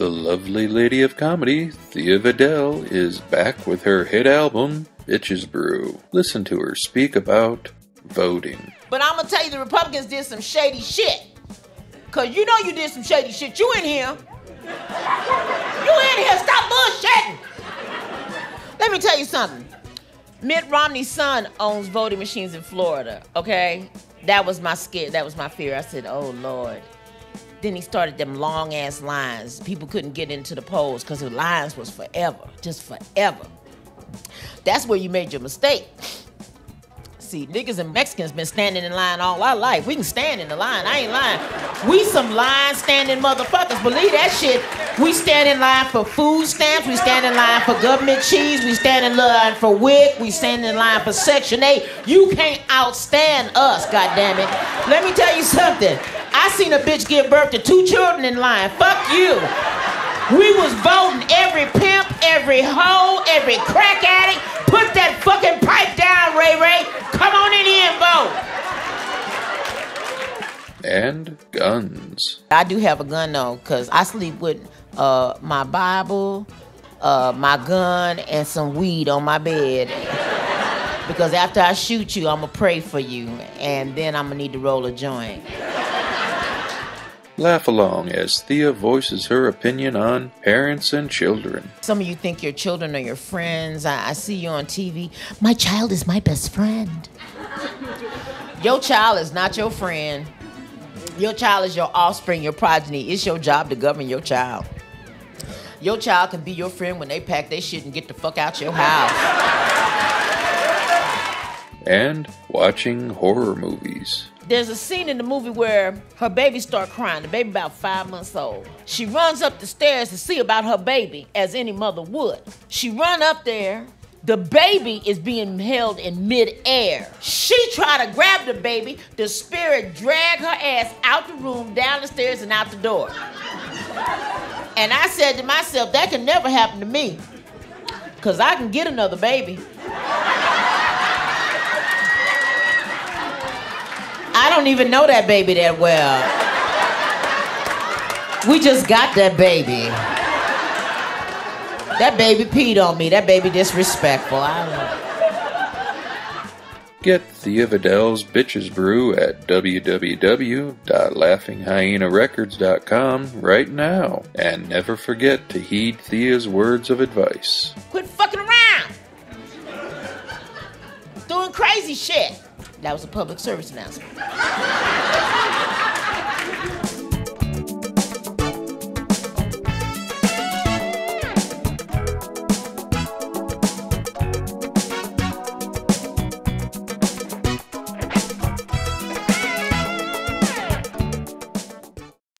The lovely lady of comedy, Thea Vidale, is back with her hit album, Bitches Brew. Listen to her speak about voting. But I'm gonna tell you, the Republicans did some shady shit. Cause you know you did some shady shit. You in here. You in here. Stop bullshitting. Let me tell you something. Mitt Romney's son owns voting machines in Florida. Okay, that was my skit. That was my fear. I said, "Oh Lord." Then he started them long ass lines. People couldn't get into the polls because the lines was forever, just forever. That's where you made your mistake. See, niggas and Mexicans been standing in line all our life. We can stand in the line. I ain't lying. We some line standing motherfuckers. Believe that shit. We stand in line for food stamps. We stand in line for government cheese. We stand in line for WIC. We stand in line for Section 8. You can't outstand us, goddammit. Let me tell you something. I seen a bitch give birth to two children in line. Fuck you. We was voting every pimp, every hoe, every crack addict. Put that fucking pipe down, Ray Ray. Come on in here and vote. And guns. I do have a gun though, cause I sleep with uh, my Bible, uh, my gun, and some weed on my bed. because after I shoot you, I'ma pray for you, and then I'ma need to roll a joint. Laugh along as Thea voices her opinion on parents and children. Some of you think your children are your friends. I, I see you on TV. My child is my best friend. your child is not your friend. Your child is your offspring, your progeny. It's your job to govern your child. Your child can be your friend when they pack their shit and get the fuck out your house. And watching horror movies there's a scene in the movie where her baby start crying. The baby about five months old. She runs up the stairs to see about her baby, as any mother would. She run up there. The baby is being held in midair. She try to grab the baby. The spirit drag her ass out the room, down the stairs, and out the door. And I said to myself, that can never happen to me. Cause I can get another baby. Don't even know that baby that well. We just got that baby. That baby peed on me. That baby disrespectful. I don't know. Get Thea Vidale's Bitches Brew at www.laughinghyena.records.com right now. And never forget to heed Thea's words of advice. Quit fucking around! Doing crazy shit. That was a public service announcement.